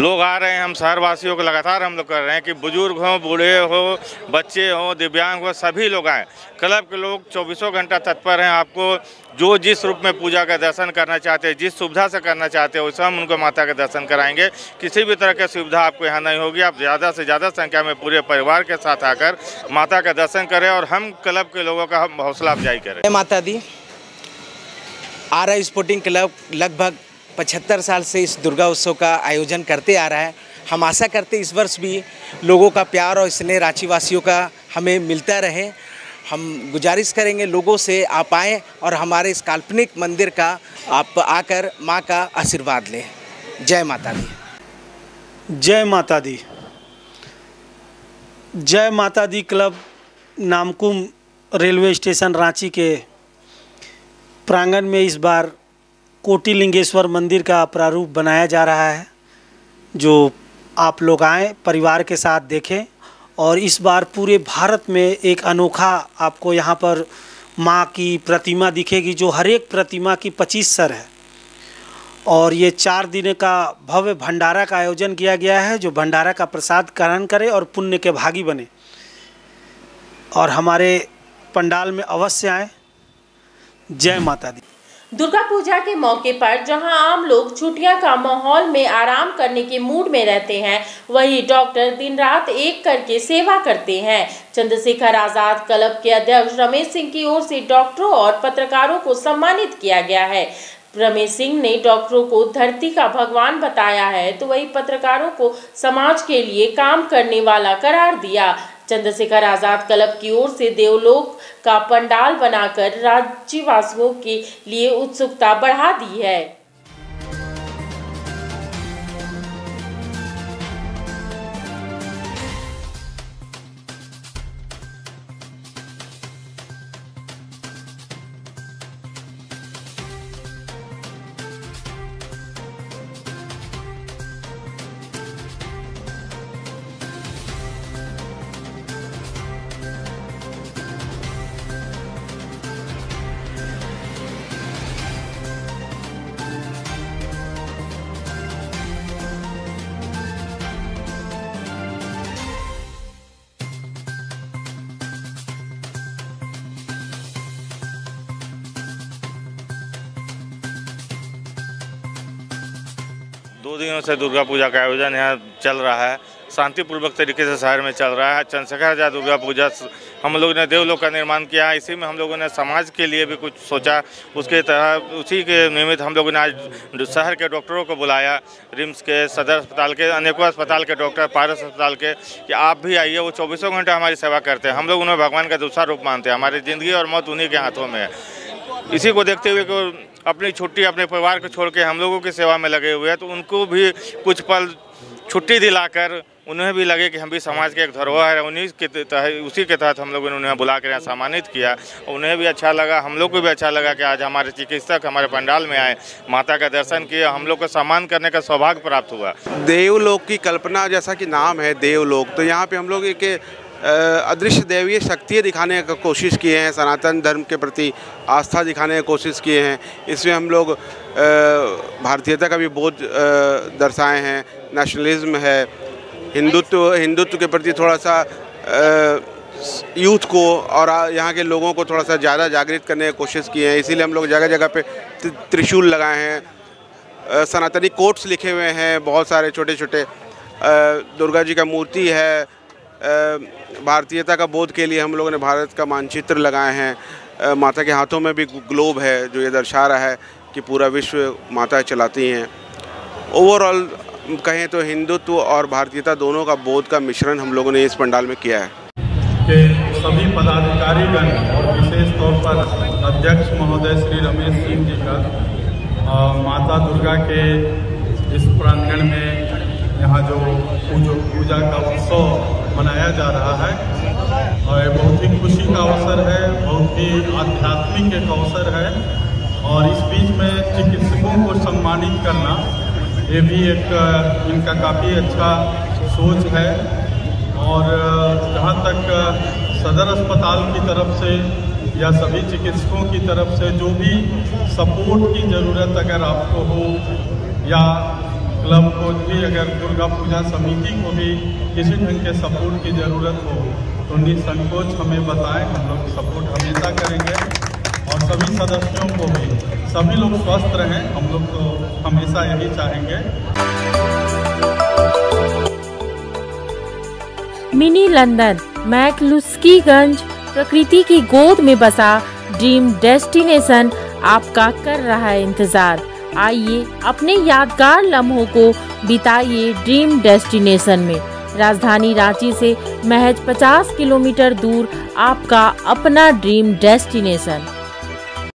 लोग आ रहे हैं, हम शहरवासियों को लगातार हम लोग कर रहे हैं कि बुज़ुर्ग हो, बूढ़े हो, बच्चे हो, दिव्यांग हो, सभी लोग आएँ। क्लब के लोग चौबीसों घंटा तत्पर हैं। आपको जो जिस रूप में पूजा का दर्शन करना चाहते हैं, जिस सुविधा से करना चाहते हैं वैसे हम उनको माता का दर्शन कराएँगे। किसी भी तरह की सुविधा आपको यहाँ नहीं होगी। आप ज़्यादा से ज़्यादा संख्या में पूरे परिवार के साथ आकर माता का दर्शन करें और हम क्लब के लोगों का हम हौसला अफजाई करें। माता दी। आर स्पोर्टिंग क्लब लगभग पचहत्तर साल से इस दुर्गा उत्सव का आयोजन करते आ रहा है। हम आशा करते इस वर्ष भी लोगों का प्यार और स्नेह रांची वासियों का हमें मिलता रहे। हम गुजारिश करेंगे लोगों से आप आएँ और हमारे इस काल्पनिक मंदिर का आप आकर माँ का आशीर्वाद लें। जय माता दी। जय माता दी। जय माता दी club Namkum railway station Ranchi के प्रांगण में इस बार कोटिलिंगेश्वर मंदिर का प्रारूप बनाया जा रहा है, जो आप लोग आएँ, परिवार के साथ देखें, और इस बार पूरे भारत में एक अनोखा आपको यहाँ पर माँ की प्रतिमा दिखेगी, जो हर एक प्रतिमा की पच्चीस सर है। और ये चार दिन का भव्य भंडारा का आयोजन किया गया है, जो भंडारा का प्रसाद ग्रहण करें और पुण्य के भागी बने। और हमारे पंडाल में अवश्य आए। जय माता दी। दुर्गा पूजा के मौके पर जहाँ आम लोग छुट्टियाँ का माहौल में आराम करने के मूड में रहते हैं, वहीं डॉक्टर दिन रात एक करके सेवा करते हैं। चंद्रशेखर आज़ाद क्लब के अध्यक्ष रमेश सिंह की ओर से डॉक्टरों और पत्रकारों को सम्मानित किया गया है। रमेश सिंह ने डॉक्टरों को धरती का भगवान बताया है तो वही पत्रकारों को समाज के लिए काम करने वाला करार दिया। चंद्रशेखर आज़ाद क्लब की ओर से देवलोक का पंडाल बनाकर राज्यवासियों के लिए उत्सुकता बढ़ा दी है। दो दिनों से दुर्गा पूजा का आयोजन यहाँ चल रहा है। शांतिपूर्वक तरीके से शहर में चल रहा है। चंद्रशेखर आज़ाद दुर्गा पूजा हम लोग ने देवलोक का निर्माण किया है। इसी में हम लोगों ने समाज के लिए भी कुछ सोचा। उसके तरह उसी के निमित्त हम लोगों ने आज शहर के डॉक्टरों को बुलाया। रिम्स के, सदर अस्पताल के, अनेकों अस्पताल के डॉक्टर, पारस अस्पताल के, कि आप भी आइए। वो चौबीसों घंटे हमारी सेवा करते हैं। हम लोग उन्हें भगवान का दूसरा रूप मानते हैं। हमारी ज़िंदगी और मौत उन्हीं के हाथों में है। इसी को देखते हुए अपनी छुट्टी अपने परिवार को छोड़ के हम लोगों की सेवा में लगे हुए हैं तो उनको भी कुछ पल छुट्टी दिलाकर उन्हें भी लगे कि हम भी समाज के एक धरोहर है, उन्हीं के तहत, उसी के तहत हम लोगों ने उन्हें बुला कर सम्मानित किया। उन्हें भी अच्छा लगा, हम लोग को भी अच्छा लगा कि आज हमारे चिकित्सक हमारे पंडाल में आए, माता का दर्शन किए, हम लोग को सम्मान करने का सौभाग्य प्राप्त हुआ। देवलोक की कल्पना जैसा कि नाम है देवलोक तो यहाँ पे हम लोग एक अदृश्य दैवीय शक्तियाँ दिखाने का कोशिश किए हैं, सनातन धर्म के प्रति आस्था दिखाने की कोशिश किए हैं। इसमें हम लोग भारतीयता का भी बोध दर्शाए हैं नेशनलिज्म है, हिंदुत्व हिंदुत्व के प्रति थोड़ा सा यूथ को और यहाँ के लोगों को थोड़ा सा ज़्यादा जागृत करने की कोशिश की है। इसीलिए हम लोग जगह जगह पे त्रिशूल लगाए हैं। सनातनी कोट्स लिखे हुए हैं, बहुत सारे छोटे छोटे दुर्गा जी का मूर्ति है भारतीयता का बोध के लिए हम लोगों ने भारत का मानचित्र लगाए हैं। माता के हाथों में भी ग्लोब है, जो ये दर्शा रहा है कि पूरा विश्व माता चलाती हैं। ओवरऑल कहें तो हिंदुत्व और भारतीयता दोनों का बोध का मिश्रण हम लोगों ने इस पंडाल में किया है। के सभी पदाधिकारीगण और विशेष तौर पर अध्यक्ष महोदय श्री रमेश सिंह जी का माता दुर्गा के इस प्रांगण में यहाँ जो पूजा का उत्सव मनाया जा रहा है। और बहुत ही खुशी का अवसर है, बहुत ही आध्यात्मिक एक अवसर है। और इस बीच में चिकित्सकों को सम्मानित करना, ये भी एक, इनका काफ़ी अच्छा सोच है। और, जहाँ तक, सदर अस्पताल की तरफ़ से या सभी चिकित्सकों की तरफ़ से जो भी सपोर्ट की ज़रूरत अगर आपको हो या क्लब को भी अगर दुर्गा पूजा समिति को भी किसी ढंग के सपोर्ट की ज़रूरत हो तो निसंकोच हमें बताएँ, हम लोग सपोर्ट हमेशा करेंगे। और सभी सदस्यों को भी, सभी लोग स्वस्थ रहें, हम लोग तो हमेशा यही चाहेंगे। मिनी लंदन, मैकलुस्कीगंज, प्रकृति की गोद में बसा ड्रीम डेस्टिनेशन, आपका कर रहा है इंतज़ार। आइए अपने यादगार लम्हों को बिताइए ड्रीम डेस्टिनेशन में। राजधानी रांची से महज 50 किलोमीटर दूर आपका अपना ड्रीम डेस्टिनेशन।